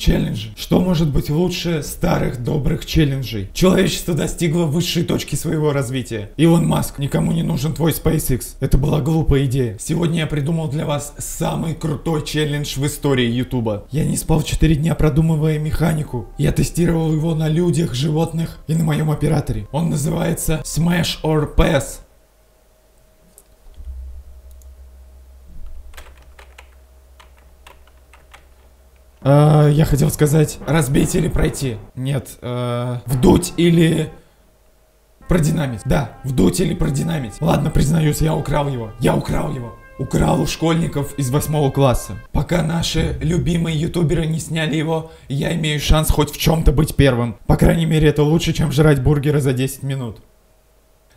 Челленджи. Что может быть лучше старых добрых челленджей? Человечество достигло высшей точки своего развития. Илон Маск, никому не нужен твой SpaceX. Это была глупая идея. Сегодня я придумал для вас самый крутой челлендж в истории Ютуба. Я не спал 4 дня продумывая механику. Я тестировал его на людях, животных и на моем операторе. Он называется Smash or Pass. Э, я хотел сказать, разбить или пройти. Нет, э, вдуть или продинамить. Да, вдуть или продинамить. Ладно, признаюсь, я украл его. Я украл его. Украл у школьников из восьмого класса. Пока наши любимые ютуберы не сняли его, я имею шанс хоть в чем-то быть первым. По крайней мере, это лучше, чем жрать бургеры за 10 минут.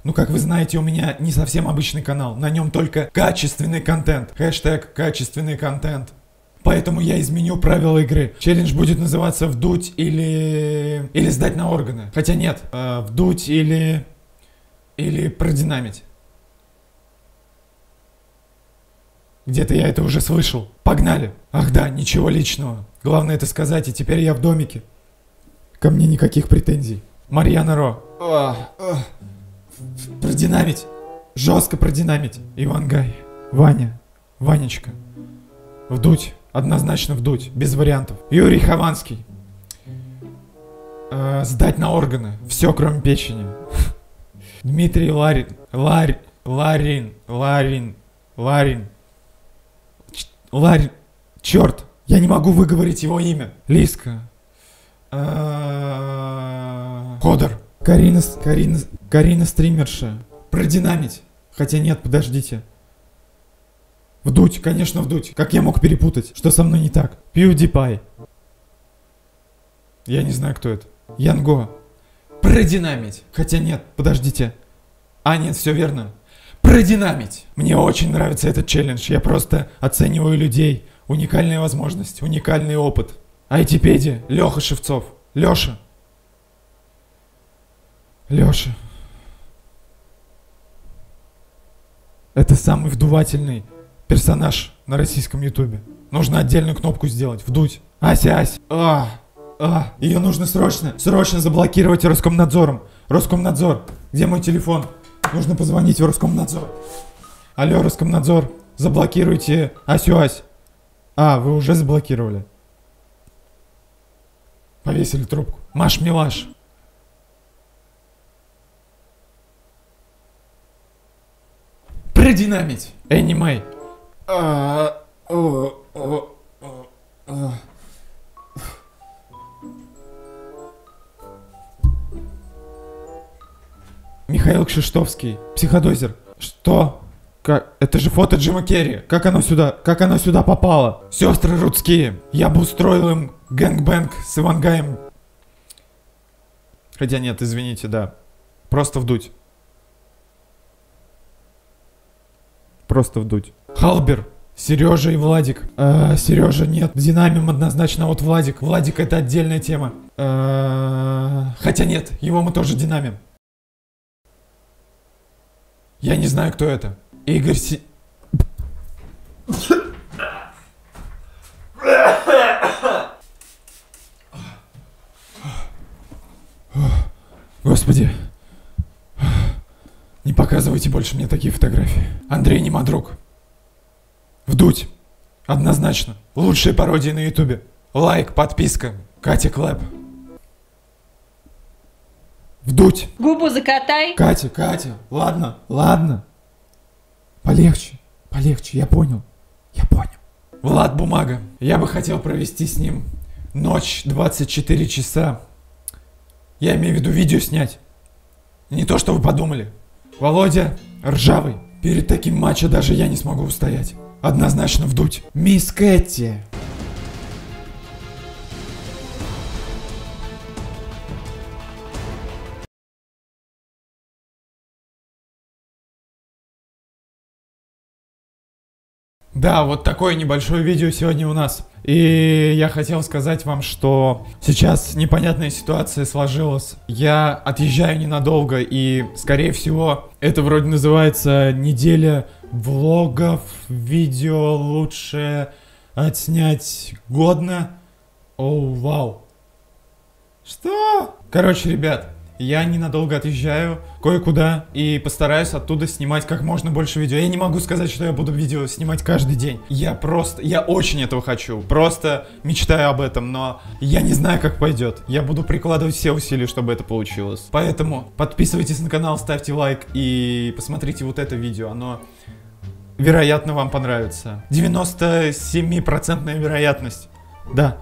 Ну, как вы знаете, у меня не совсем обычный канал. На нем только качественный контент. Хэштег качественный контент. Поэтому я изменю правила игры. Челлендж будет называться вдуть или... Или сдать на органы. Хотя нет, э, вдуть или... Или продинамить. Где-то я это уже слышал. Погнали. Ах да, ничего личного. Главное это сказать, и теперь я в домике. Ко мне никаких претензий. Марьяна Ро. Ах, ах. Продинамить. Жестко продинамить. Иван Гай. Ваня. Ванечка. Вдуть. Однозначно вдуть. Без вариантов. Юрий Хованский. Э, сдать на органы. Все, кроме печени. Дмитрий Ларин. Ларь. Ларин. Ларин. Ларин. Ларин. Черт. Я не могу выговорить его имя. Лиска. Э, Ходор. Карина, Карина, Карина стримерша. Продинамить. Хотя нет, подождите. Вдуть, конечно, вдуть. Как я мог перепутать? Что со мной не так? PewDiePie. Я не знаю, кто это. Янго. Продинамить. Хотя нет, подождите. А, нет, все верно. Продинамить. Мне очень нравится этот челлендж. Я просто оцениваю людей. Уникальная возможность, уникальный опыт. Айтипедия. Леха Шевцов. Леша. Леша. Это самый вдувательный персонаж на российском ютубе. Нужно отдельную кнопку сделать. Вдуть. Ася, Ася. А, а, ее нужно срочно, срочно заблокировать Роскомнадзором. Роскомнадзор, где мой телефон? Нужно позвонить в Роскомнадзор. Алло, Роскомнадзор, заблокируйте Асю Ась. А, вы уже заблокировали. Повесили трубку. Маш Милаш. Продинамить. А. Михаил Кшиштовский. Психодозер. Что? Как? Это же фото Джима Керри. Как оно сюда? Как оно сюда попало? Сестры Рудские. Я бы устроил им gangbang с Ивангаем. Хотя нет, извините, да. Просто вдуть. Просто вдуть. Халбер. Сережа и Владик. Э, Сережа нет. Динамим однозначно вот Владик. Владик это отдельная тема. Э, хотя нет, его мы тоже динамим. Я не знаю, кто это. Игорь Си... Господи. Не показывайте больше мне такие фотографии. Андрей Немодрук. Вдуть. Однозначно. Лучшие пародии на ютубе. Лайк, подписка. Катя Клэп. Вдуть. Губу закатай. Катя, Катя. Ладно, ладно. Полегче, полегче, я понял. Я понял. Влад Бумага. Я бы хотел провести с ним ночь 24 часа. Я имею в виду видео снять. Не то, что вы подумали. Володя ржавый. Перед таким матчем даже я не смогу устоять. Однозначно вдуть. Мисс Кэти. Да, вот такое небольшое видео сегодня у нас. И я хотел сказать вам, что сейчас непонятная ситуация сложилась. Я отъезжаю ненадолго, и, скорее всего, это вроде называется неделя влогов, видео лучше отснять годно. Оу, вау. Что? Короче, ребят, я ненадолго отъезжаю кое-куда и постараюсь оттуда снимать как можно больше видео. Я не могу сказать, что я буду видео снимать каждый день. Я просто, я очень этого хочу. Просто мечтаю об этом, но я не знаю, как пойдет. Я буду прикладывать все усилия, чтобы это получилось. Поэтому подписывайтесь на канал, ставьте лайк и посмотрите вот это видео. Оно вероятно вам понравится. 97% вероятность. Да,